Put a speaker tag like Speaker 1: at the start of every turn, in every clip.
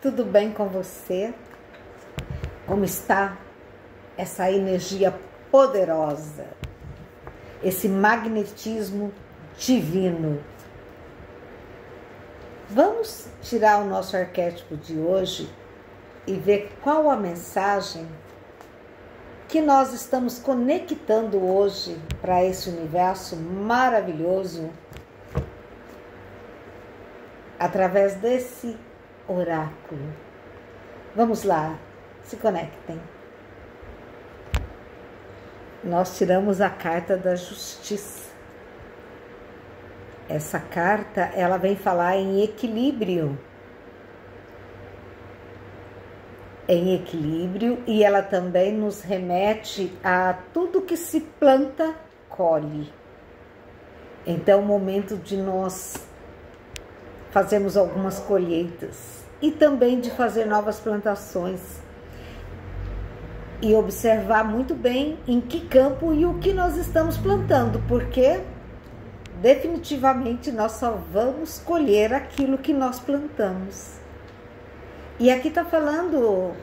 Speaker 1: Tudo bem com você? Como está essa energia poderosa, esse magnetismo divino? Vamos tirar o nosso arquétipo de hoje e ver qual a mensagem que nós estamos conectando hoje para esse universo maravilhoso através desse oráculo. Vamos lá, se conectem. Nós tiramos a carta da justiça. Essa carta, ela vem falar em equilíbrio. Em equilíbrio e ela também nos remete a tudo que se planta, colhe. Então, o momento de nós fazermos algumas colheitas e também de fazer novas plantações e observar muito bem em que campo e o que nós estamos plantando, porque definitivamente nós só vamos colher aquilo que nós plantamos. E aqui está falando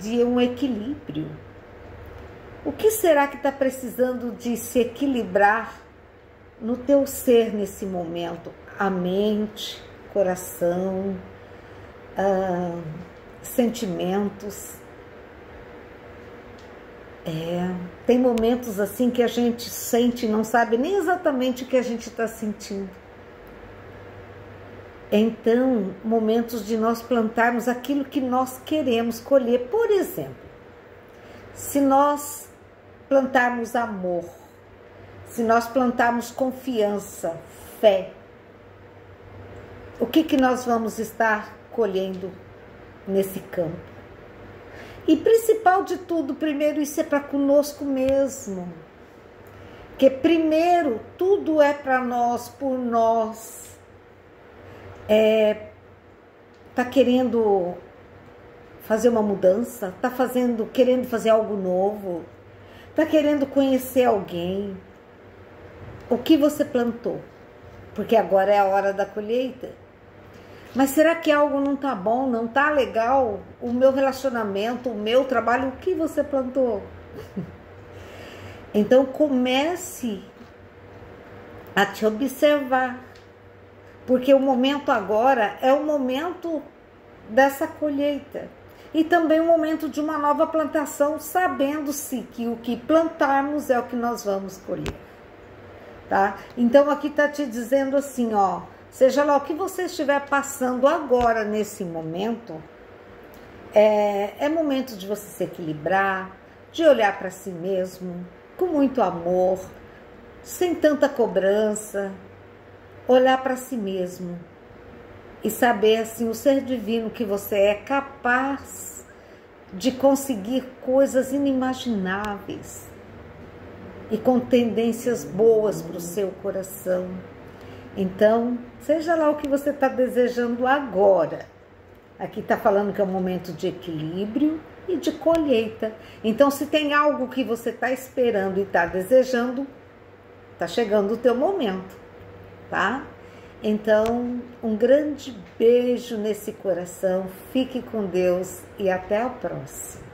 Speaker 1: de um equilíbrio. O que será que está precisando de se equilibrar no teu ser nesse momento? A mente, coração, ah, sentimentos. É, tem momentos assim que a gente sente e não sabe nem exatamente o que a gente está sentindo. Então, momentos de nós plantarmos aquilo que nós queremos colher. Por exemplo, se nós plantarmos amor, se nós plantarmos confiança, fé, o que, que nós vamos estar colhendo nesse campo? E principal de tudo, primeiro, isso é para conosco mesmo. Que primeiro, tudo é para nós, por nós. É, tá querendo fazer uma mudança, tá fazendo, querendo fazer algo novo, tá querendo conhecer alguém. O que você plantou? Porque agora é a hora da colheita. Mas será que algo não tá bom, não tá legal? O meu relacionamento, o meu trabalho, o que você plantou? Então comece a te observar, porque o momento agora é o momento dessa colheita e também o momento de uma nova plantação, sabendo-se que o que plantarmos é o que nós vamos colher, tá? Então aqui tá te dizendo assim, ó, Seja lá o que você estiver passando agora nesse momento, é, é momento de você se equilibrar, de olhar para si mesmo com muito amor, sem tanta cobrança, olhar para si mesmo e saber assim o ser divino que você é capaz de conseguir coisas inimagináveis e com tendências boas para o seu coração então, seja lá o que você está desejando agora. Aqui está falando que é um momento de equilíbrio e de colheita. Então, se tem algo que você está esperando e está desejando, está chegando o teu momento, tá? Então, um grande beijo nesse coração. Fique com Deus e até a próxima.